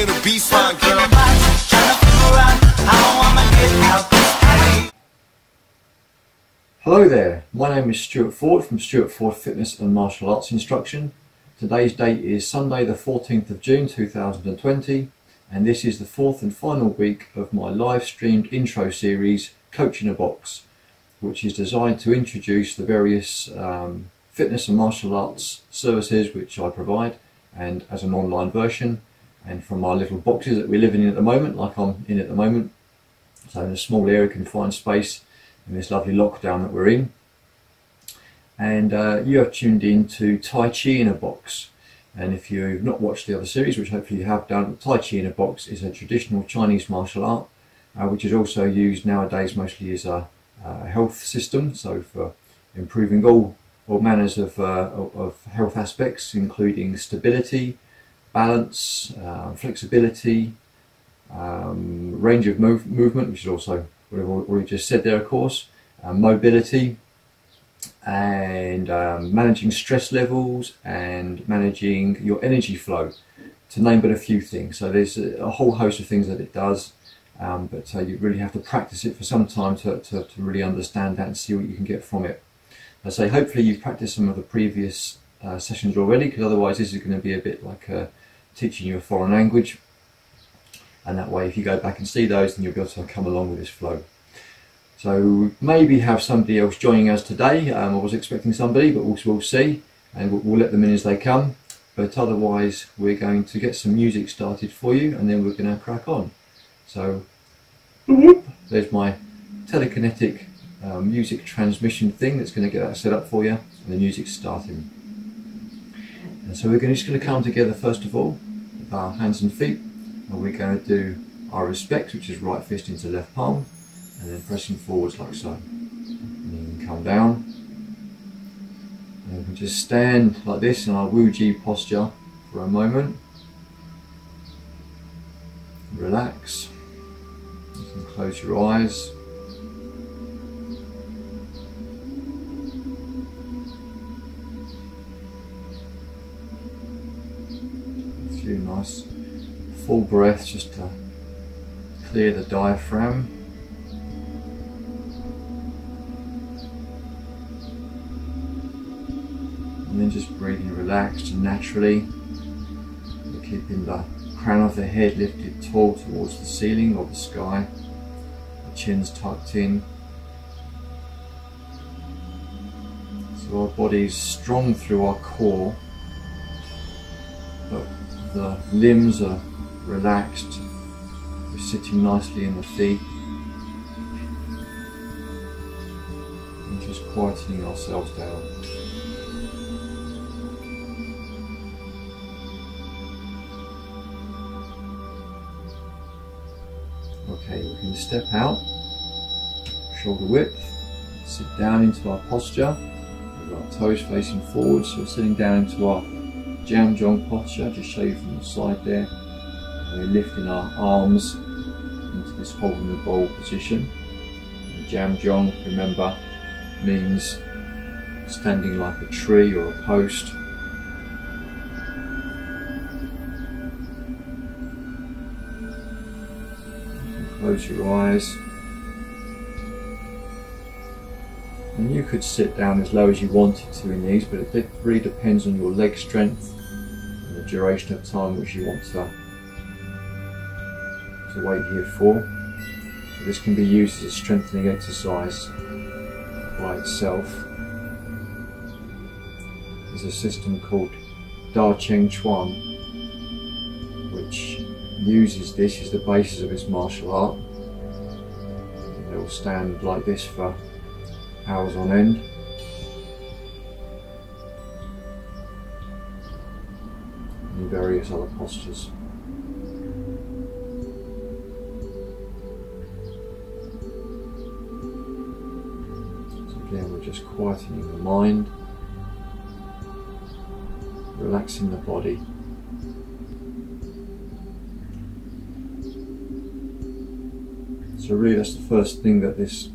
it'll be fine, girl. Hello there, my name is Stuart Ford from Stuart Ford Fitness and Martial Arts Instruction. Today's date is Sunday the 14th of June 2020 and this is the fourth and final week of my live streamed intro series Coach in a Box which is designed to introduce the various um, fitness and martial arts services which I provide and as an online version and from our little boxes that we're living in at the moment like I'm in at the moment so in a small area confined space in this lovely lockdown that we're in. And uh, you have tuned in to Tai Chi in a Box. And if you've not watched the other series, which hopefully you have done, Tai Chi in a Box is a traditional Chinese martial art, uh, which is also used nowadays mostly as a, a, health system, so for improving all, all manners of, uh, of health aspects, including stability, balance, uh, flexibility, um, range of move, movement, which is also what we just said there, of course, um, mobility and um, managing stress levels and managing your energy flow, to name but a few things. So there's a, a whole host of things that it does, um, but uh, you really have to practice it for some time to, to, to, really understand that and see what you can get from it. I say hopefully you've practiced some of the previous uh, sessions already, because otherwise this is going to be a bit like uh, teaching you a foreign language and that way if you go back and see those then you'll be able to come along with this flow. So maybe have somebody else joining us today. Um, I was expecting somebody but we'll, we'll see and we'll, we'll, let them in as they come but otherwise we're going to get some music started for you and then we're going to crack on. So there's my telekinetic uh, music transmission thing that's going to get that set up for you and the music's starting. And so we're just going to come together first of all our hands and feet and we're going to do our respect, which is right fist into left palm, and then pressing forwards like so. And then come down. And we can just stand like this in our Wu Ji posture for a moment. Relax. You can close your eyes. A nice full breath just to clear the diaphragm. And then just breathing relaxed and naturally, keeping the crown of the head lifted tall towards the ceiling or the sky, the chin's tucked in. So our body's strong through our core, but the limbs are relaxed. We're sitting nicely in the feet. And just quietening ourselves down. Okay, we can step out, shoulder width, sit down into our posture, with our toes facing forward, so we're sitting down into our Zhan Zhuang posture, just show you from the side there. We're lifting our arms into this holding the bowl position. And Zhan Zhuang, remember, means standing like a tree or a post. close your eyes. You could sit down as low as you wanted to in these, but it really depends on your leg strength and the duration of time which you want to to wait here for. This can be used as a strengthening exercise by itself. There's a system called Da Cheng Chuan which uses this as the basis of its martial art. It will stand like this for hours on end. And various other postures. Again, we're just quietening the mind, relaxing the body. So really that's the first thing that this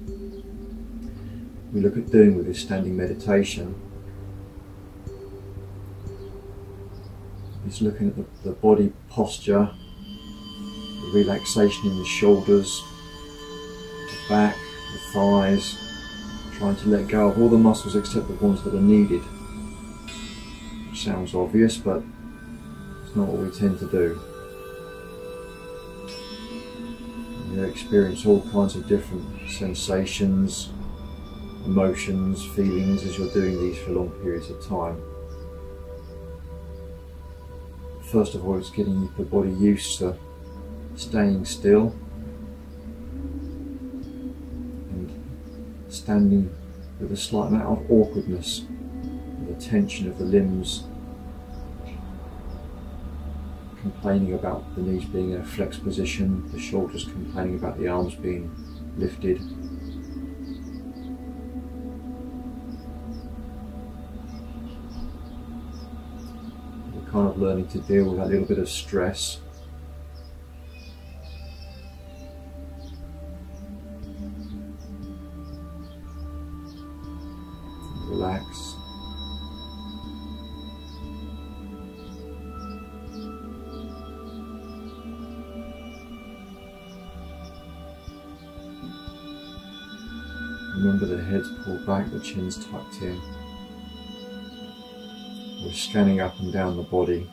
we look at doing with this standing meditation is looking at the, the body posture the relaxation in the shoulders, the back, the thighs, trying to let go of all the muscles except the ones that are needed. Sounds obvious, but it's not what we tend to do. You experience all kinds of different sensations, emotions, feelings as you're doing these for long periods of time. First of all, it's getting the body used to staying still and standing with a slight amount of awkwardness, the tension of the limbs, complaining about the knees being in a flexed position, the shoulders complaining about the arms being lifted. Learning to deal with that little bit of stress. Relax. Remember the head's pulled back, the chin's tucked in. We're scanning up and down the body.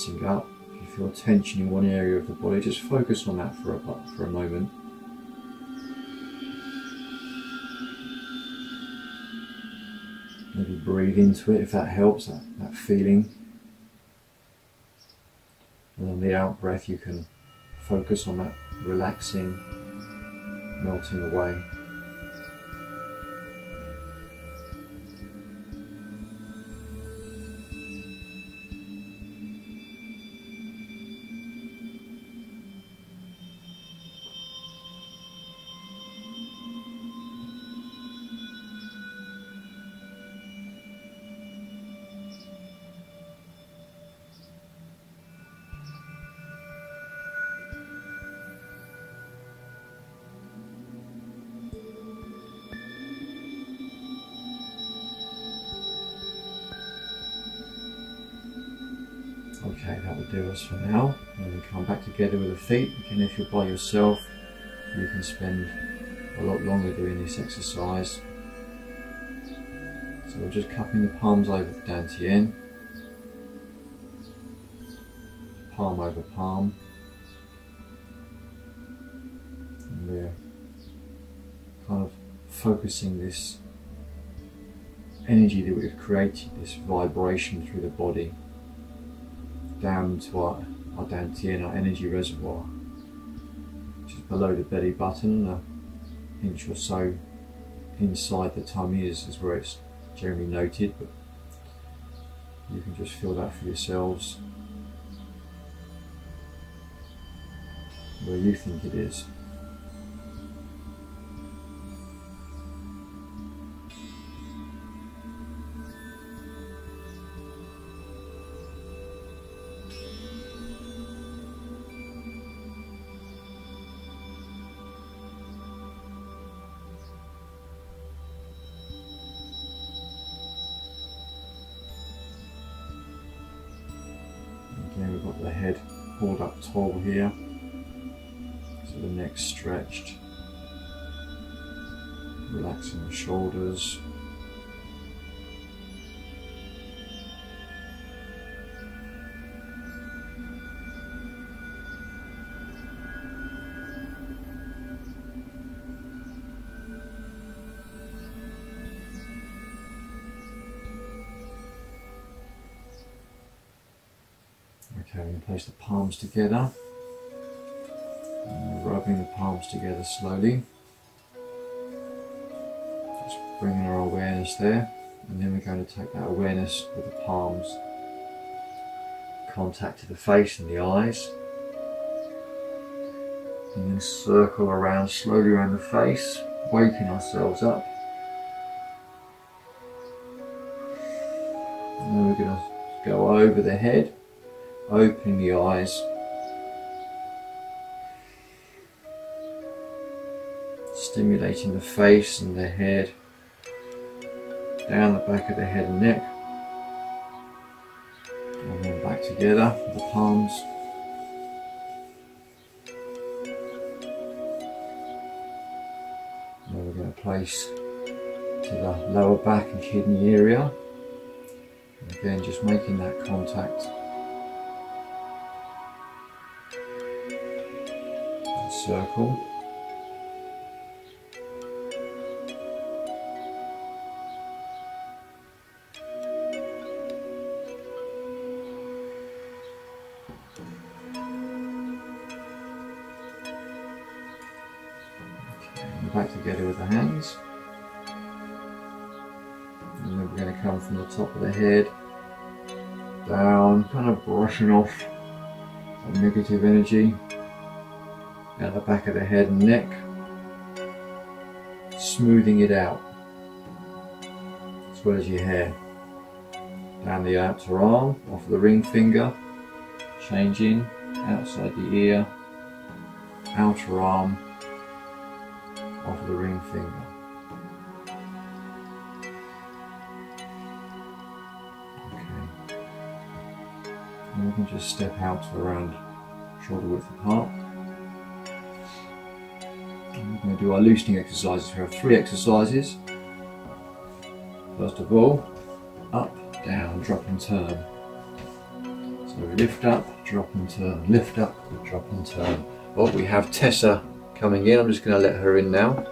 Up. If you feel tension in one area of the body, just focus on that for a, for a moment. Maybe breathe into it if that helps, that, that feeling. And on the out breath, you can focus on that relaxing, melting away. Do us for now. And we come back together with the feet. Again, if you're by yourself, you can spend a lot longer doing this exercise. So we're just cupping the palms over the dantian. Palm over palm. And we're kind of focusing this energy that we've created, this vibration through the body down to our, our dantian, our energy reservoir, which is below the belly button, an inch or so inside the tummy is, is where it's generally noted, but you can just feel that for yourselves where you think it is. We've got the head pulled up tall here, so the neck stretched, relaxing the shoulders. Palms together. And rubbing the palms together slowly. Just bringing our awareness there. And then we're going to take that awareness with the palms, contact to the face and the eyes. And then circle around slowly around the face, waking ourselves up. And then we're going to go over the head, opening the eyes. Stimulating the face and the head, down the back of the head and neck, and then back together, the palms. Now we're going to place to the lower back and kidney area. Again, just making that contact. Circle. Okay, back together with the hands. And then we're going to come from the top of the head down, kind of brushing off negative energy down the back of the head and neck, smoothing it out, as well as your hair. Down the outer arm, off the ring finger, changing outside the ear, outer arm, off the ring finger. Okay. And we can just step out to around shoulder width apart. Going to do our loosening exercises. We have three exercises. First of all, up, down, drop and turn. So lift up, drop and turn, lift up, drop and turn. Well, we have Tessa coming in. I'm just going to let her in now.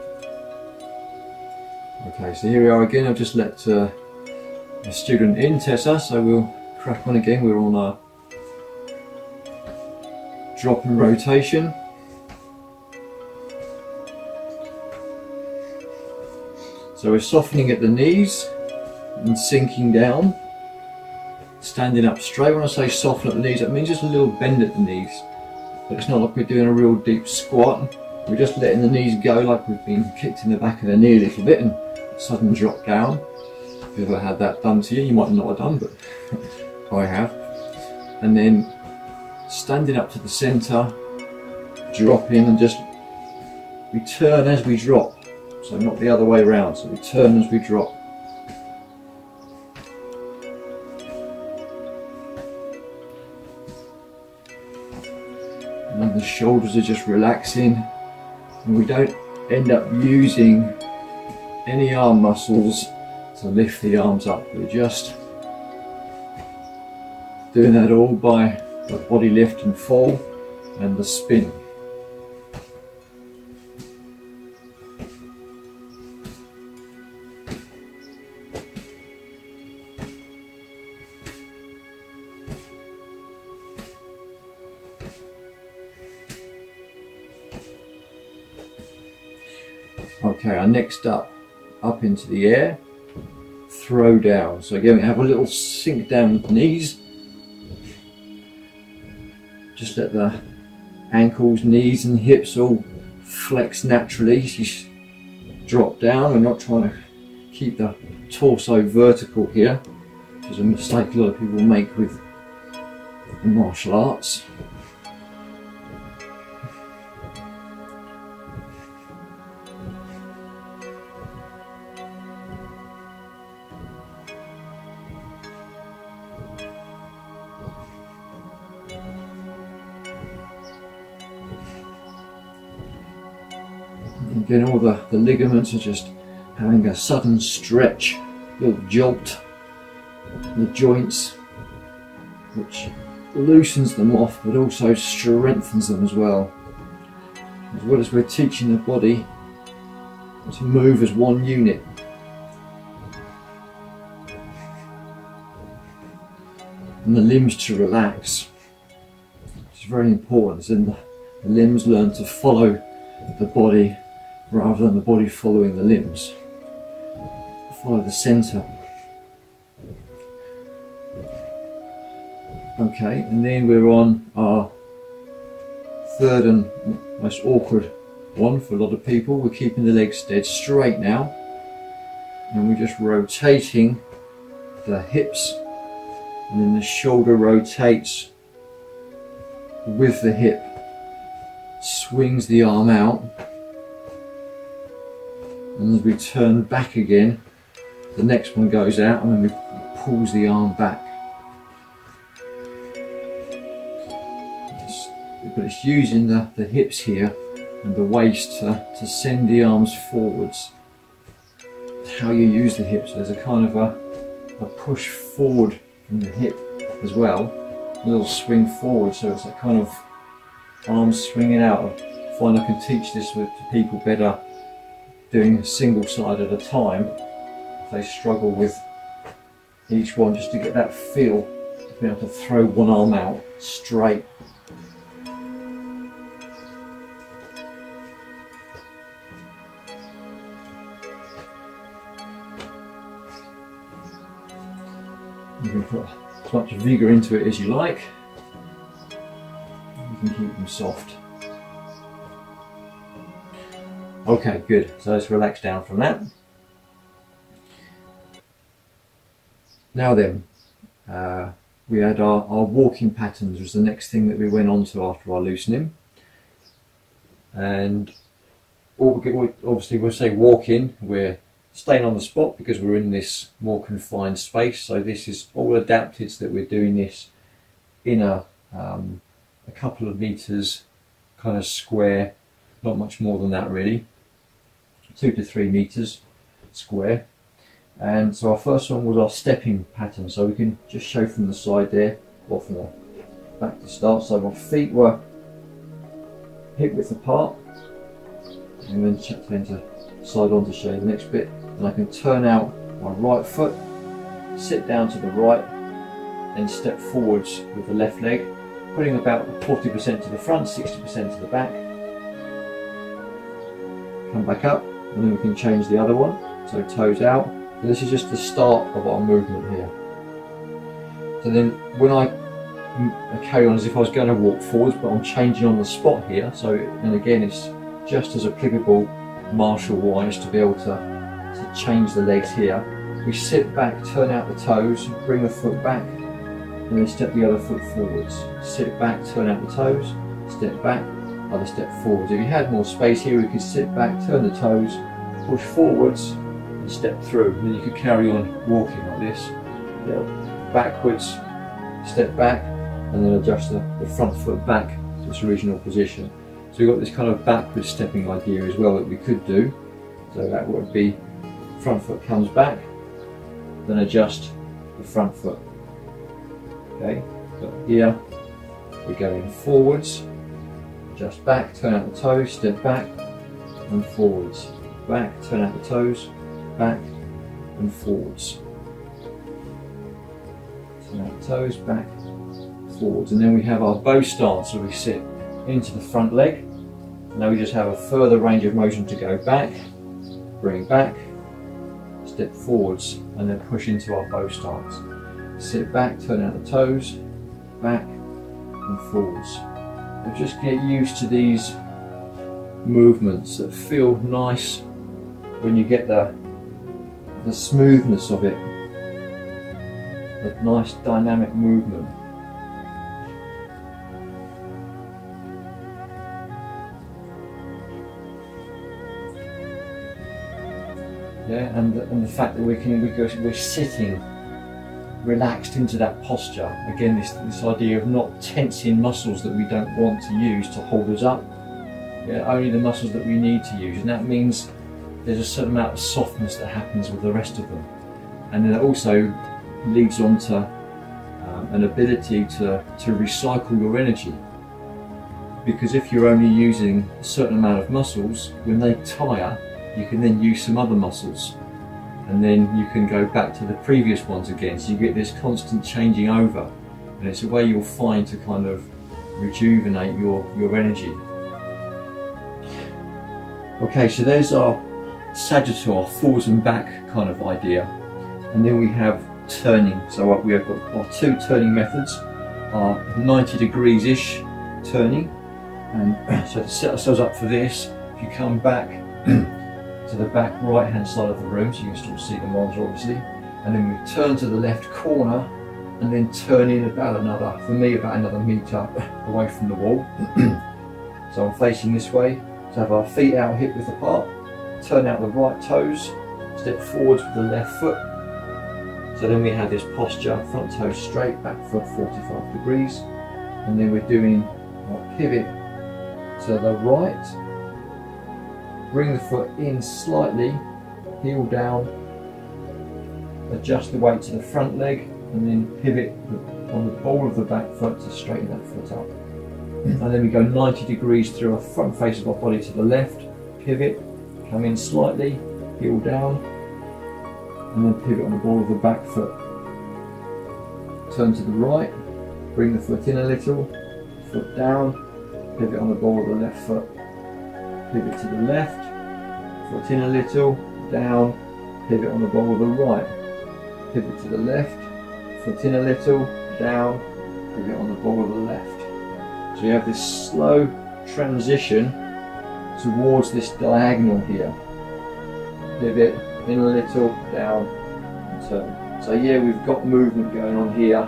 Okay, so here we are again. I've just let uh, a student in, Tessa, so we'll crack on again. We're on our drop and rotation. So we're softening at the knees and sinking down, standing up straight. When I say soften at the knees, that means just a little bend at the knees. But it's not like we're doing a real deep squat. We're just letting the knees go like we've been kicked in the back of the knee a little bit and sudden drop down. If you've ever had that done to you, you might not have done, but I have. And then standing up to the center, dropping and just return as we drop. So not the other way around, so we turn as we drop. And the shoulders are just relaxing and we don't end up using any arm muscles to lift the arms up. We're just doing that all by the body lift and fall and the spin. Next up, up into the air, throw down. So again, we have a little sink down with the knees. Just let the ankles, knees and hips all flex naturally. Just drop down. We're not trying to keep the torso vertical here, which is a mistake a lot of people make with martial arts. All the, the ligaments are just having a sudden stretch, little jolt. The joints, which loosens them off, but also strengthens them as well. As well as we're teaching the body to move as one unit. And the limbs to relax. It's very important, and the, the limbs learn to follow the body rather than the body following the limbs. Follow the centre. Okay, and then we're on our third and most awkward one for a lot of people. We're keeping the legs dead straight now. And we're just rotating the hips and then the shoulder rotates with the hip, swings the arm out, and as we turn back again, the next one goes out and then we pulls the arm back. But it's using the, the hips here and the waist to, to send the arms forwards. How you use the hips, there's a kind of a, a push forward from the hip as well, a little swing forward, so it's a kind of arms swinging out. I find I can teach this with, people better doing a single side at a time. They struggle with each one just to get that feel to be able to throw one arm out straight You can put as much vigour into it as you like. You can keep them soft. Okay, good. So let's relax down from that. Now then, uh, we had our, our walking patterns was the next thing that we went on to after our loosening. And obviously we'll say walking, we're staying on the spot because we're in this more confined space. So this is all adapted so that we're doing this in a, um, a couple of meters kind of square, not much more than that really, two to three meters square. And so our first one was our stepping pattern. So we can just show from the side there, or from the back to start. So our feet were hip width apart, and then check into side on to show the next bit and I can turn out my right foot, sit down to the right, then step forwards with the left leg, putting about 40% to the front, 60% to the back. Come back up, and then we can change the other one, so toes out. And this is just the start of our movement here. So then when I carry on as if I was going to walk forwards, but I'm changing on the spot here, so, and again, it's just as applicable martial wise to be able to to change the legs here. We sit back, turn out the toes, bring the foot back, and then step the other foot forwards. Sit back, turn out the toes, step back, other step forwards. If you had more space here, we could sit back, turn the toes, push forwards, and step through. And then you could carry on walking like this. Backwards, step back, and then adjust the, the front foot back to its original position. So we've got this kind of backwards stepping idea as well that we could do. So that would be front foot comes back, then adjust the front foot. Okay, so here we're going forwards, adjust back, turn out the toes, step back and forwards. Back, turn out the toes, back and forwards. Turn out the toes, back, forwards. And then we have our bow stance, so we sit into the front leg. Now we just have a further range of motion to go back, bring back, step forwards and then push into our bow stance. Sit back, turn out the toes, back and forwards. And just get used to these movements that feel nice when you get the, the smoothness of it. The nice dynamic movement. yeah, and the, and the fact that we can we go, we're sitting relaxed into that posture. Again, this this idea of not tensing muscles that we don't want to use to hold us up. Yeah, only the muscles that we need to use, and that means there's a certain amount of softness that happens with the rest of them, and then it also leads on to um, an ability to to recycle your energy. Because if you're only using a certain amount of muscles, when they tire, you can then use some other muscles and then you can go back to the previous ones again. So you get this constant changing over and it's a way you'll find to kind of rejuvenate your your energy. Okay so there's our sagittal forwards and back kind of idea. And then we have turning. So we have got our two turning methods. Our 90 degrees ish turning. And so to set ourselves up for this if you come back to the back right hand side of the room so you can still see the monitor obviously and then we turn to the left corner and then turn in about another, for me about another metre away from the wall. so I'm facing this way, so have our feet out hip width apart, turn out the right toes, step forwards with the left foot. So then we have this posture, front toes straight, back foot 45 degrees. And then we're doing our pivot to the right, bring the foot in slightly, heel down, adjust the weight to the front leg, and then pivot on the ball of the back foot to straighten that foot up. And then we go 90 degrees through our front face of our body to the left, pivot, come in slightly, heel down, and then pivot on the ball of the back foot. Turn to the right, bring the foot in a little, foot down, pivot on the ball of the left foot, pivot to the left, foot in a little, down, pivot on the ball of the right, pivot to the left, foot in a little, down, pivot on the ball of the left. So you have this slow transition towards this diagonal here. Pivot in a little, down, and turn. So yeah, we've got movement going on here,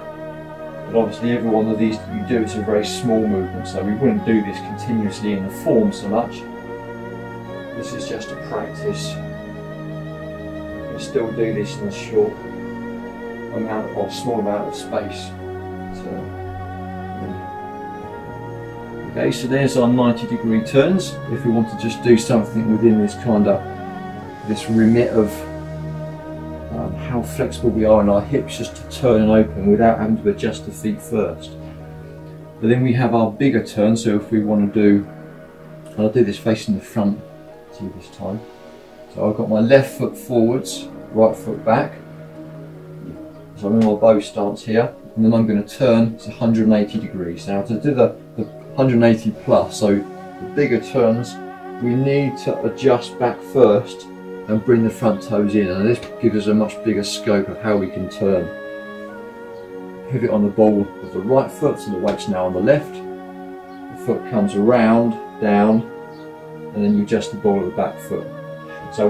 but obviously every one of these that you do is a very small movement, so we wouldn't do this continuously in the form so much. This is just a practice. We still do this in a short amount or small amount of space. So, Okay, so there's our 90 degree turns. If we want to just do something within this kind of, this remit of um, how flexible we are in our hips just to turn and open without having to adjust the feet first. But then we have our bigger turn, so if we want to do, I'll do this facing the front to you this time. So I've got my left foot forwards, right foot back. So I'm in my bow stance here, and then I'm going to turn to 180 degrees. Now to do the, the 180 plus, so the bigger turns, we need to adjust back first and bring the front toes in and this gives us a much bigger scope of how we can turn. Pivot on the ball of the right foot so the weight's now on the left. The foot comes around, down, and then you adjust the ball of the back foot. So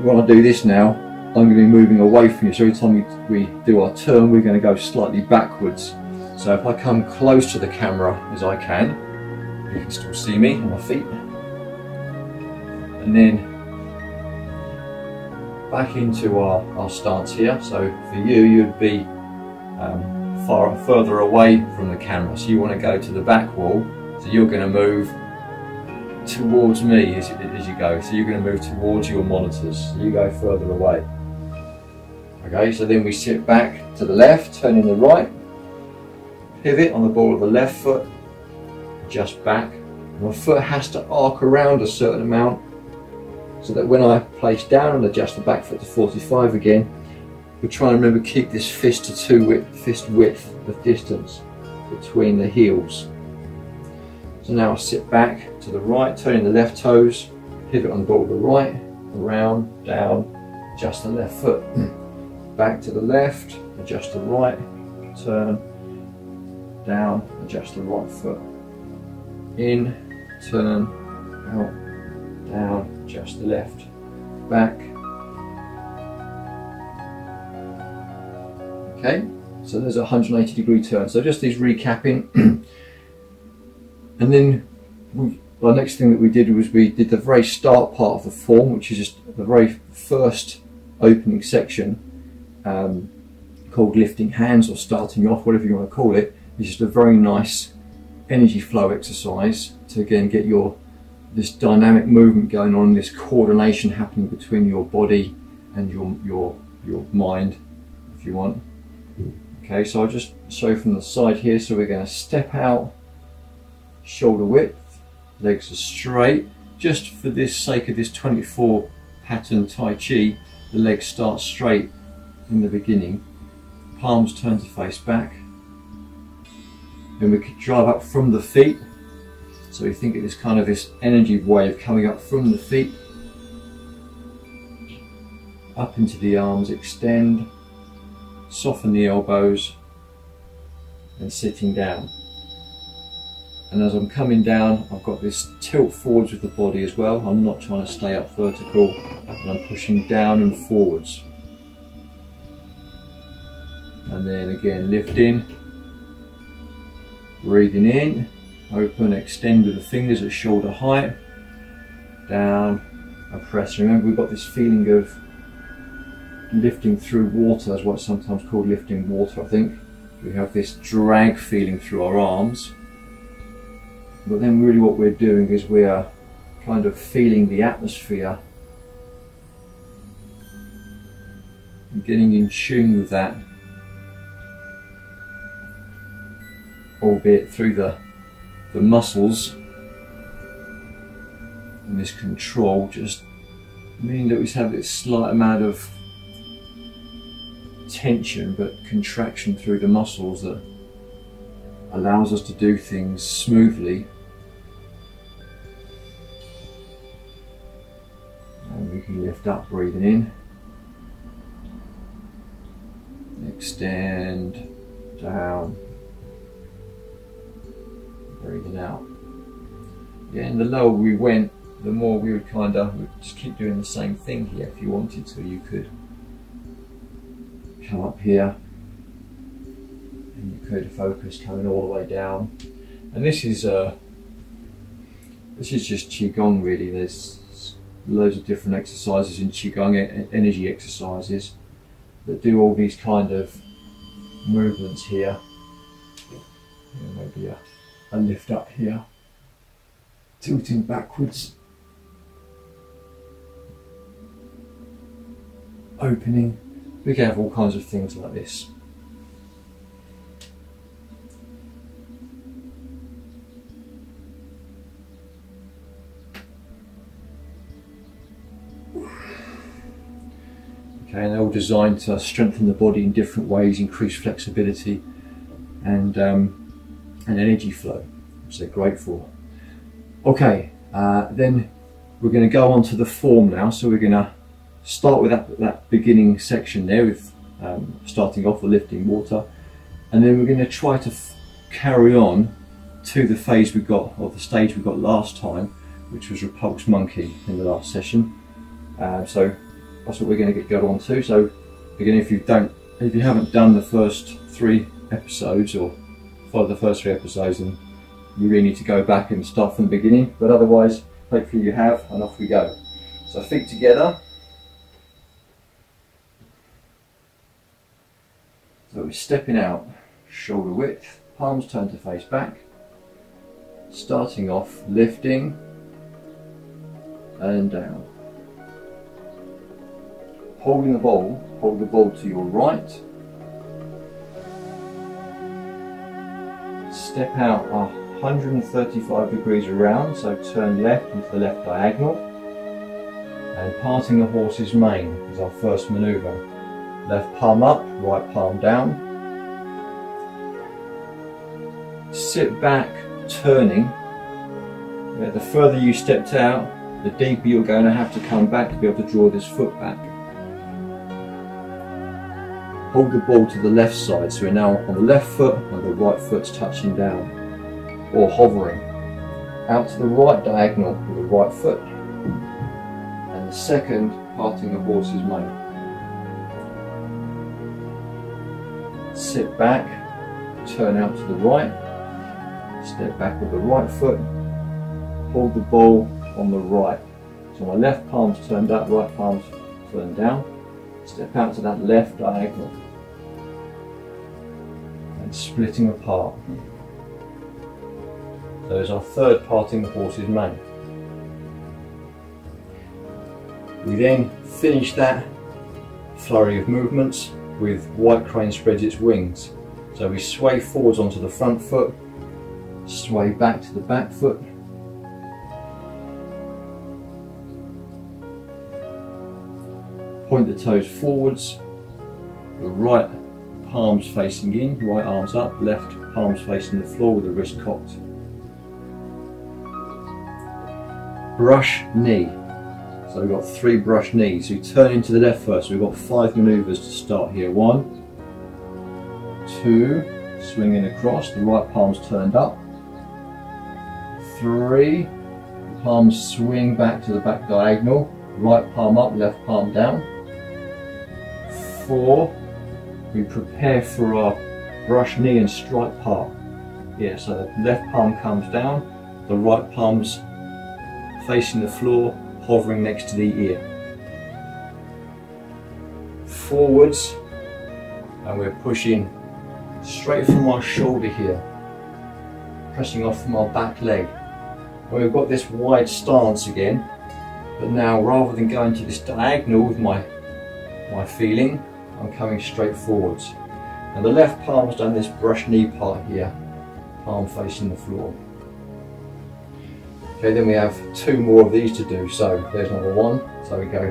want to do this now. I'm going to be moving away from you so every time we, we do our turn we're going to go slightly backwards so if I come close to the camera as I can, you can still see me on my feet. And then back into our, our stance here. So for you, you'd be um, far further away from the camera. So you want to go to the back wall. So you're going to move towards me as, as you go. So you're going to move towards your monitors. You go further away. Okay, so then we sit back to the left, turning the right, pivot on the ball of the left foot, just back. My foot has to arc around a certain amount so that when I place down and adjust the back foot to 45 again, we're trying to remember keep this fist to two width, fist width of distance between the heels. So now I sit back to the right, turning the left toes, pivot on the ball of the right, around, down, adjust the left foot. Hmm. back to the left, adjust the right, turn, down, adjust the right foot. In, turn, out, down, adjust the left, back. Okay, so there's a 180 degree turn. So just these recapping. and then we, the next thing that we did was we did the very start part of the form, which is just the very first opening section um, called lifting hands or starting off, whatever you want to call it. It's just a very nice energy flow exercise to again get your this dynamic movement going on, this coordination happening between your body and your your your mind, if you want. Okay, so I'll just show from the side here. So we're going to step out, shoulder width, legs are straight. Just for this sake of this 24 pattern Tai Chi, the legs start straight in the beginning. Palms turn to face back, then we could drive up from the feet. So we think of this kind of this energy wave coming up from the feet, up into the arms, extend, soften the elbows, and sitting down. And as I'm coming down, I've got this tilt forwards with the body as well. I'm not trying to stay up vertical, and I'm pushing down and forwards. and then again lifting, breathing in, open, extend with the fingers at shoulder height, down, and press. Remember we've got this feeling of lifting through water, is what's sometimes called lifting water I think. We have this drag feeling through our arms, but then really what we're doing is we are kind of feeling the atmosphere. And getting in tune with that. Albeit through the the muscles. And this control just mean that we have this slight amount of tension but contraction through the muscles that allows us to do things smoothly lift up breathing in. Extend down. Breathing out. Yeah and the lower we went the more we would kind of just keep doing the same thing here. If you wanted to you could come up here. And you could focus coming all the way down. And this is uh this is just qigong really. There's loads of different exercises in qigong energy exercises that do all these kind of movements here. Maybe a, a lift up here. Tilting backwards. Opening. We can have all kinds of things like this. Okay, and they're all designed to strengthen the body in different ways, increase flexibility and, um, and energy flow, which they're great for. Okay, uh, then we're going to go on to the form now. So we're going to start with that, that beginning section there with um, starting off with lifting water and then we're going to try to carry on to the phase we got or the stage we got last time which was repulsed monkey in the last session uh, so that's what we're going to get going on to. So again if you don't if you haven't done the first three episodes or follow the first three episodes then you really need to go back and start from the beginning. But otherwise hopefully you have and off we go. So feet together. So we're stepping out, shoulder width, palms turned to face back, starting off lifting and down. Holding the ball, hold the ball to your right. Step out 135 degrees around, so turn left into the left diagonal. And parting the horse's mane is our first manoeuvre. Left palm up, right palm down. Sit back, turning. The further you stepped out, the deeper you're going to have to come back to be able to draw this foot back. Hold the ball to the left side, so we're now on the left foot and the right foot's touching down, or hovering. Out to the right diagonal with the right foot, and the second parting the horse's mane. sit back, turn out to the right, step back with the right foot, hold the ball on the right. So my left palm's turned up, right palm's turned down, step out to that left diagonal and splitting apart. So there's our third parting the horse's mane. We then finish that flurry of movements with white crane spreads its wings. So we sway forwards onto the front foot, sway back to the back foot, point the toes forwards, the right palms facing in, right arms up, left palms facing the floor with the wrist cocked. Brush knee. So we've got three brush knees. We turn into the left first. We've got five maneuvers to start here. One, two, swinging across, the right palm's turned up. Three, palms swing back to the back diagonal, right palm up, left palm down. Four, we prepare for our brush knee and strike part. Yeah, so the left palm comes down, the right palm's facing the floor, hovering next to the ear. Forwards, and we're pushing straight from our shoulder here, pressing off from our back leg. And we've got this wide stance again, but now rather than going to this diagonal with my, my feeling, I'm coming straight forwards. And the left palm palm's done this brush knee part here, palm facing the floor. Okay, then we have two more of these to do. So there's number one. So we go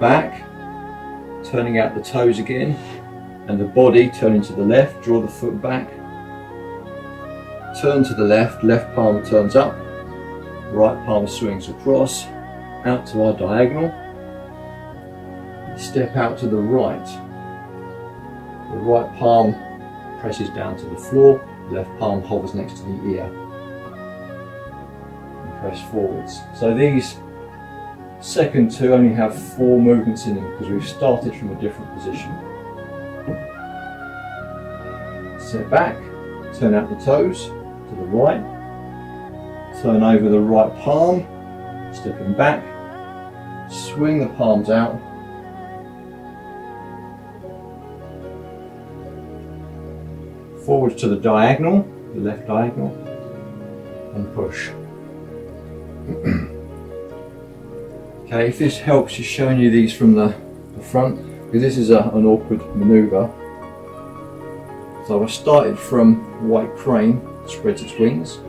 back, turning out the toes again, and the body turning to the left, draw the foot back, turn to the left, left palm turns up, right palm swings across, out to our diagonal, step out to the right, the right palm presses down to the floor, left palm hovers next to the ear. And press forwards. So these second two only have four movements in them because we've started from a different position. Step back, turn out the toes to the right, turn over the right palm, stepping back, swing the palms out forwards to the diagonal, the left diagonal, and push. okay, if this helps, just showing you these from the, the front, because this is a, an awkward manoeuvre. So I started from white crane, spreads its wings.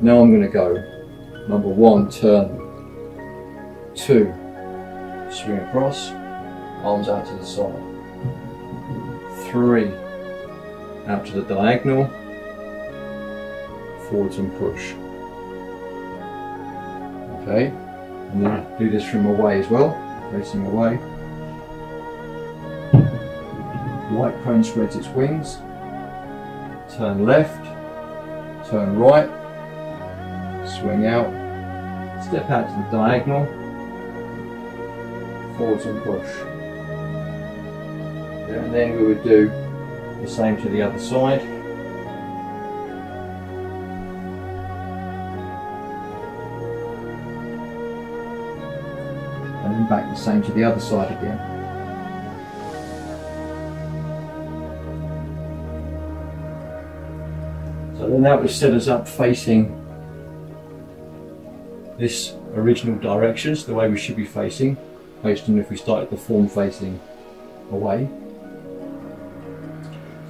Now I'm going to go number one, turn, two, swing across, arms out to the side, three, out to the diagonal, forwards and push. Okay, and then do this from away as well, facing away. White crane spreads its wings, turn left, turn right, swing out, step out to the diagonal, forwards and push. And then we would do the same to the other side. And then back the same to the other side again. So then that would set us up facing this original direction, so the way we should be facing, based on if we started the form facing away.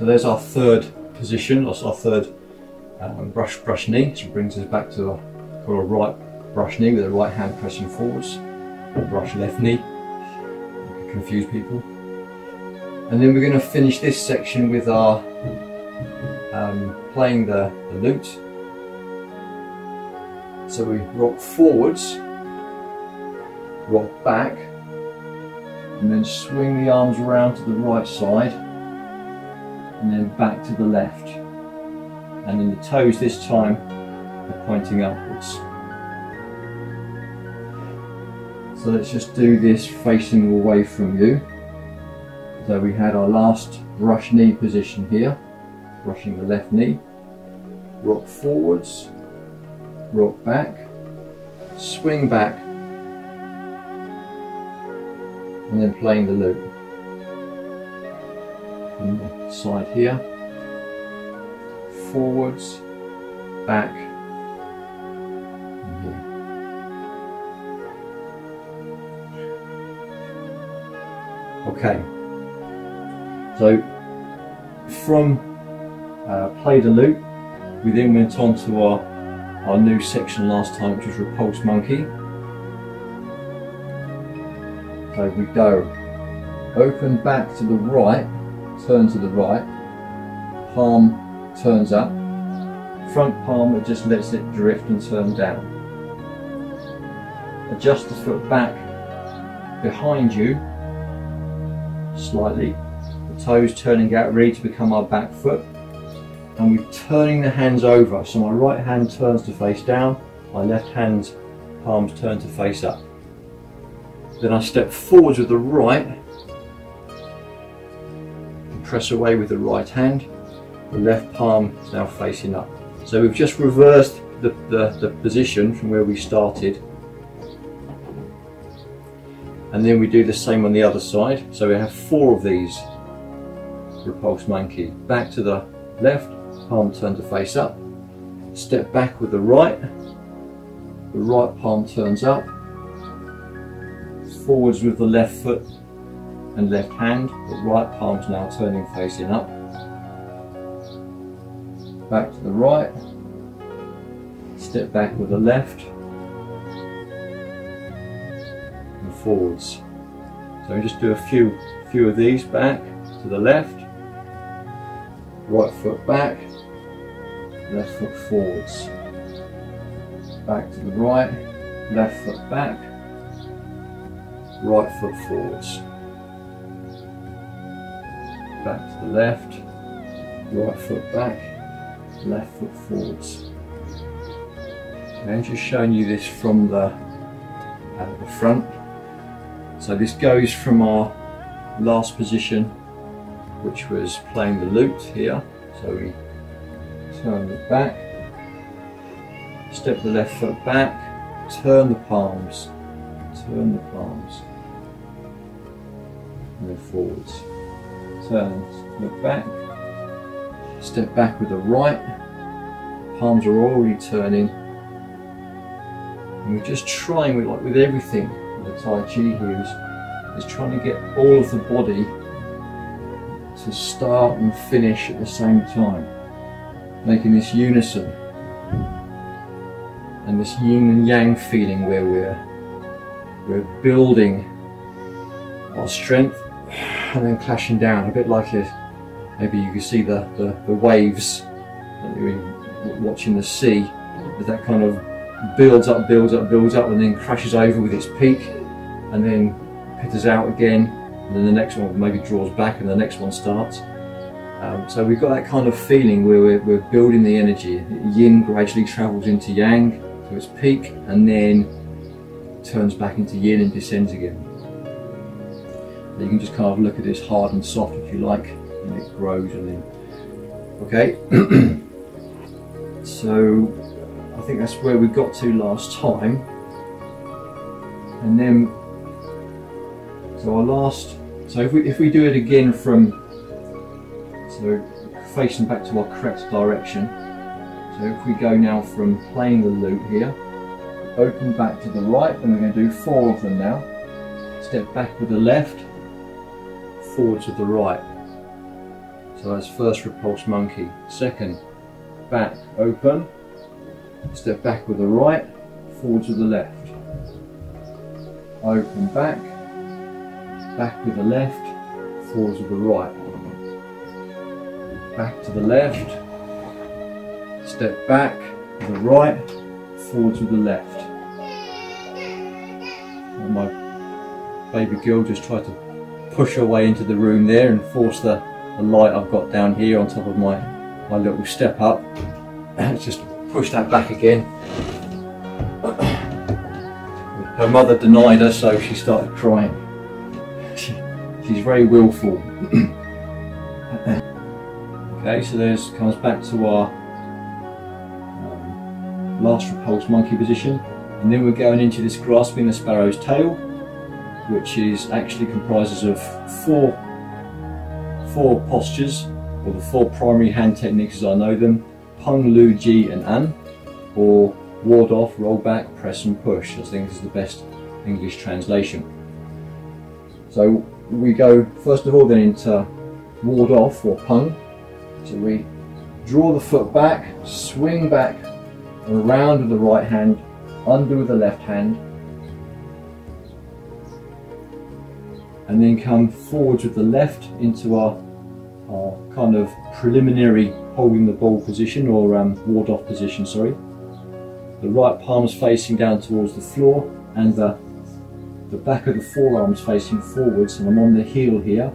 So there's our third position, that's our third um, brush brush knee, which brings us back to a, a right brush knee with the right hand pressing forwards, brush left knee, confuse people. And then we're going to finish this section with our um, playing the, the lute. So we rock forwards, rock back, and then swing the arms around to the right side and then back to the left. And then the toes this time are pointing upwards. So let's just do this facing away from you. So we had our last brush knee position here, brushing the left knee. Rock forwards, rock back, swing back, and then playing the lute side here, forwards, back, and here. Okay, so from uh, play the lute, we then went on to our, our new section last time, which was repulse monkey. So we go. Open back to the right turn to the right, palm turns up, front palm it just lets it drift and turn down. Adjust the foot back behind you slightly, the toes turning out ready to become our back foot and we're turning the hands over so my right hand turns to face down, my left hand's palms turn to face up. Then I step forwards with the right press away with the right hand. The left palm is now facing up. So we've just reversed the, the, the position from where we started. And then we do the same on the other side. So we have four of these repulse monkey. Back to the left, palm turned to face up. Step back with the right. The right palm turns up. Forwards with the left foot and left hand. The right palm's now turning facing up. Back to the right. Step back with the left. And forwards. So we just do a few, few of these back to the left. Right foot back. Left foot forwards. Back to the right. Left foot back. Right foot forwards back to the left, right foot back, left foot forwards. And just showing you this from the, the front. So this goes from our last position, which was playing the lute here. So we turn it back, step the left foot back, turn the palms, turn the palms, and then forwards turns, look back, step back with the right, palms are already turning, and we're just trying with like with everything with the Tai Chi here is, is trying to get all of the body to start and finish at the same time, making this unison. And this yin and yang feeling where we're we're building our strength and then clashing down, a bit like a, maybe you can see the, the, the waves watching the sea, as that kind of builds up, builds up, builds up, and then crashes over with its peak, and then peters out again, and then the next one maybe draws back, and the next one starts. Um, so we've got that kind of feeling where we're, we're building the energy. Yin gradually travels into Yang to its peak, and then turns back into Yin and descends again. You can just kind of look at this hard and soft if you like, and it grows and then. Okay, so I think that's where we got to last time. And then, so our last, so if we, if we do it again from, so facing back to our correct direction. So if we go now from playing the lute here, open back to the right, and we're going to do four of them now. Step back with the left, forward to the right. So that's first repulse monkey. Second, back open, step back with the right, forward to the left. Open back, back with the left, forward to the right. Back to the left, step back to the right, forward to the left. And my baby girl just tried to push her way into the room there and force the, the light I've got down here on top of my, my little step up. And just push that back again. Her mother denied her, so she started crying. She, she's very willful. okay, so there's comes back to our um, last repulse monkey position, and then we're going into this grasping the sparrow's tail which is actually comprises of four, four postures, or the four primary hand techniques as I know them, Pung, Lu, Ji and An, or ward off, roll back, press and push, I think is the best English translation. So we go first of all then into ward off or Pung, So we draw the foot back, swing back around with the right hand, under with the left hand, and then come forwards with the left into our, our kind of preliminary holding the ball position or um, ward off position, sorry. The right palms facing down towards the floor and the, the back of the forearms facing forwards and I'm on the heel here.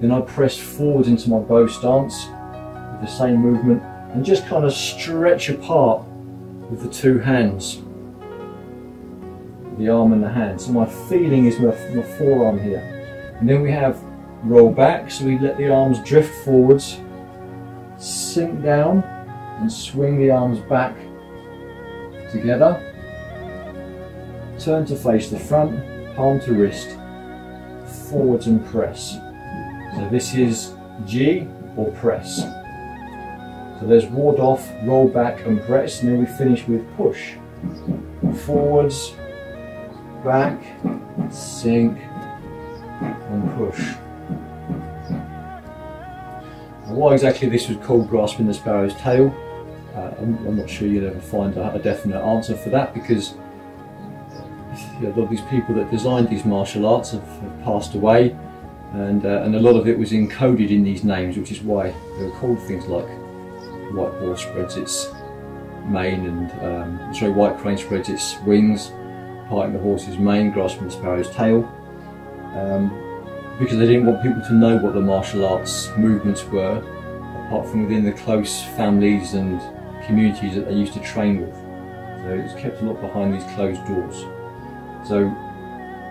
Then I press forwards into my bow stance with the same movement and just kind of stretch apart with the two hands the arm and the hand. So my feeling is my, my forearm here. And then we have roll back so we let the arms drift forwards, sink down and swing the arms back together. Turn to face the front, palm to wrist, forwards and press. So this is Ji or press. So there's ward off, roll back and press and then we finish with push. Forwards, back, sink and push. why exactly this was called grasping the sparrow's tail, uh, I'm, I'm, not sure you'll ever find a, a, definite answer for that because you know, a lot of these people that designed these martial arts have, have passed away and, uh, and a lot of it was encoded in these names which is why they were called things like white horse spreads its mane and um, sorry white crane spreads its wings parting the horse's mane grasping the sparrow's tail um, because they didn't want people to know what the martial arts movements were, apart from within the close families and communities that they used to train with. So it was kept a lot behind these closed doors. So,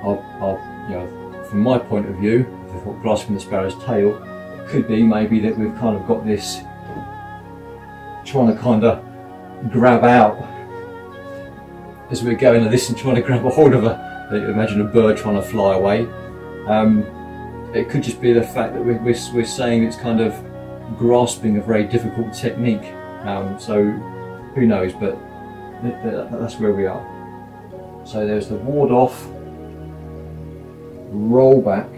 I'll, you know, from my point of view, grasping the sparrow's tail, it could be maybe that we've kind of got this trying to kind of grab out as we're going like this and trying to grab a hold of a, imagine a bird trying to fly away. Um, it could just be the fact that we're, we're, we're saying it's kind of grasping a very difficult technique. Um, so who knows, but th th that's where we are. So there's the ward off, roll back,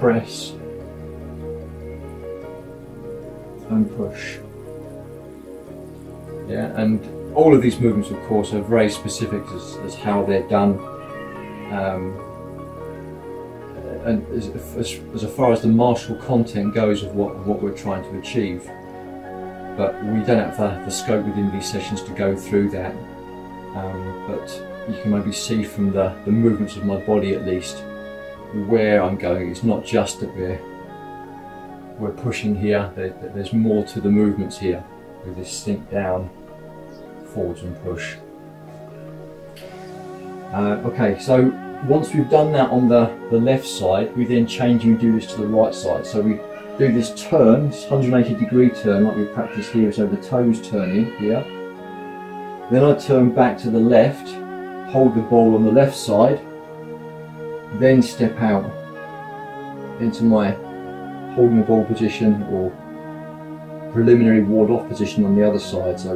press, and push. Yeah, and all of these movements, of course, are very specific as, as how they're done. Um, and as, as, as, far as the martial content goes of what, what we're trying to achieve. But we don't have the, the scope within these sessions to go through that. Um, but you can maybe see from the, the movements of my body at least where I'm going. It's not just that we're we're pushing here, there, there's more to the movements here with this sink down, forwards and push. Uh, okay, so once we've done that on the, the left side, we then change and do this to the right side. So we do this turn, this 180 degree turn like we practice here, so the toes turning here. Then I turn back to the left, hold the ball on the left side, then step out into my holding the ball position or preliminary ward off position on the other side. So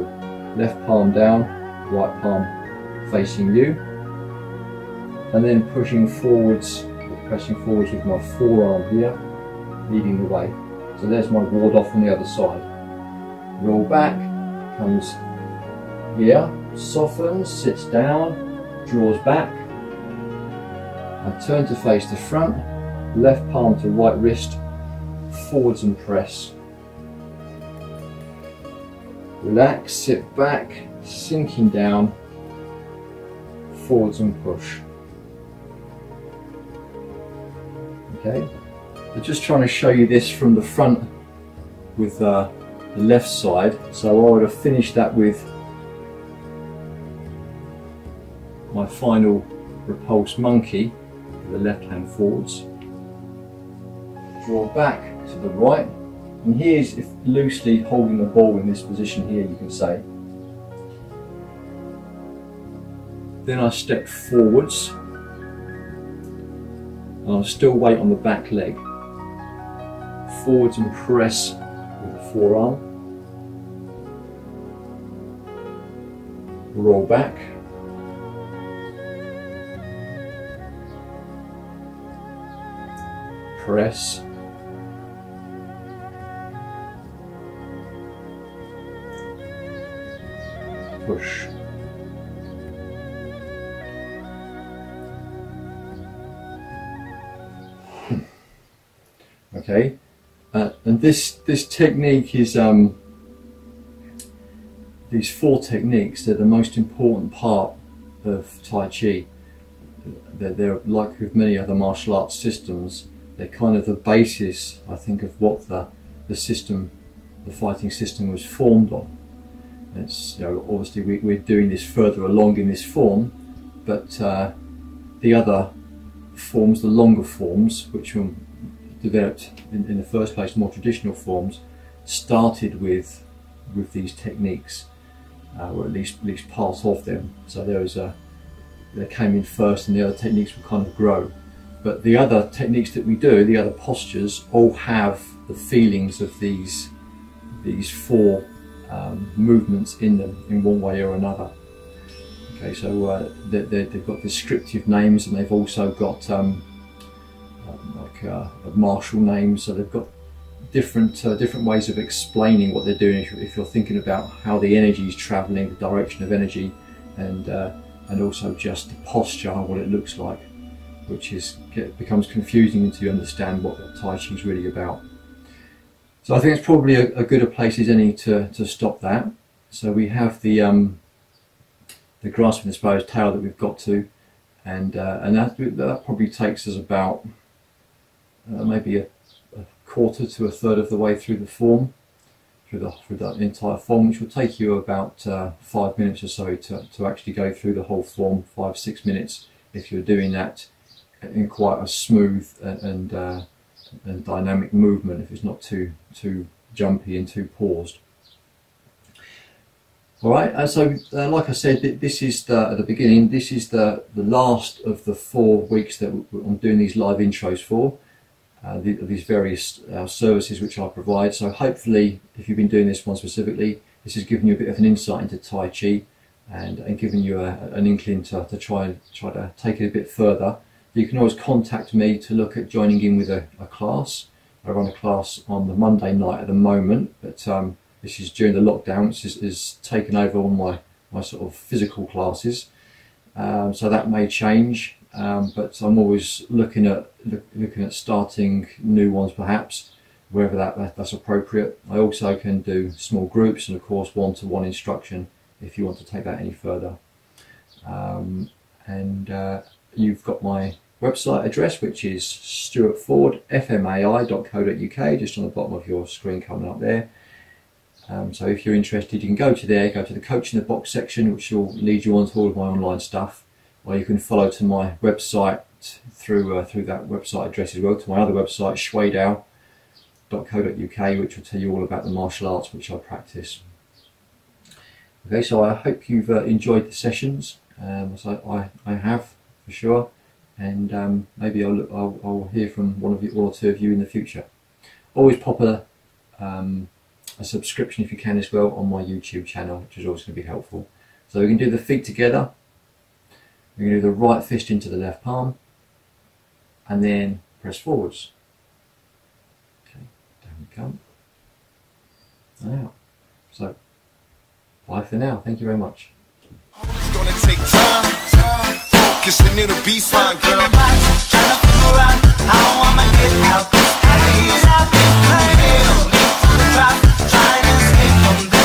left palm down, right palm facing you and then pushing forwards, pressing forwards with my forearm here, leading the way. So there's my ward off on the other side. Roll back, comes here, softens, sits down, draws back. I turn to face the front, left palm to right wrist, forwards and press. Relax, sit back, sinking down, forwards and push. Okay, I'm just trying to show you this from the front with uh, the left side. So I would have finished that with my final repulse monkey, with the left hand forwards. Draw back to the right, and here's if loosely holding the ball in this position here, you can say. Then I step forwards and I'll still weight on the back leg. Forwards and press with the forearm. Roll back. Press. Push. Okay? Uh, and this this technique is um, these four techniques they're the most important part of Tai Chi. They're, they're like with many other martial arts systems they're kind of the basis I think of what the the system the fighting system was formed on. It's you know obviously we, are doing this further along in this form but uh, the other forms, the longer forms, which were developed in, in the first place, more traditional forms, started with with these techniques, uh, or at least at least part of them. So there was a they came in first, and the other techniques will kind of grow. But the other techniques that we do, the other postures, all have the feelings of these these four um, movements in them in one way or another. Okay, so uh, they, have got descriptive names and they've also got um, uh, martial names, so they've got different uh, different ways of explaining what they're doing. If, if, you're thinking about how the energy is traveling, the direction of energy, and uh, and also just the posture and what it looks like, which is get, becomes confusing until you understand what Tai Chi is really about. So I think it's probably a, a good a place as any to, to stop that. So we have the um, the grasping the sparrow's tail that we've got to, and uh, and that that probably takes us about uh, maybe a, a, quarter to a third of the way through the form, through the through that entire form, which will take you about uh, five minutes or so to to actually go through the whole form, five six minutes if you're doing that in quite a smooth and, and uh, and dynamic movement if it's not too too jumpy and too paused. All right, and so uh, like I said, this is the, at the beginning. This is the the last of the four weeks that I'm doing these live intros for. Uh, the, these various uh, services which I provide. So hopefully, if you've been doing this one specifically, this has given you a bit of an insight into Tai Chi and, and given you a, an inkling to, to try try to take it a bit further you can always contact me to look at joining in with a, a class. I run a class on the Monday night at the moment, but um, this is during the lockdown, which is, is taken over all my, my sort of physical classes. Um, so that may change, um, but I'm always looking at look, looking at starting new ones perhaps, wherever that, that, that's appropriate. I also can do small groups and of course one-to-one -one instruction if you want to take that any further. Um, and uh, you've got my website address, which is stuartfordfmai.co.uk, just on the bottom of your screen coming up there. Um, so if you're interested, you can go to there, go to the Coach in the Box section, which will lead you on to all of my online stuff, or you can follow to my website through uh, through that website address as well, to my other website, shuitao.co.uk, which will tell you all about the martial arts which I practice. Okay, so I hope you've uh, enjoyed the sessions, um, so I, I have for sure and um, maybe I'll, I'll, I'll, hear from one of you, or two of you in the future. Always pop a, um, a subscription if you can as well on my YouTube channel, which is always going to be helpful. So we can do the feet together. You're going to do the right fist into the left palm and then press forwards. Okay, down we come. And out. So, bye for now. Thank you very much. To escape from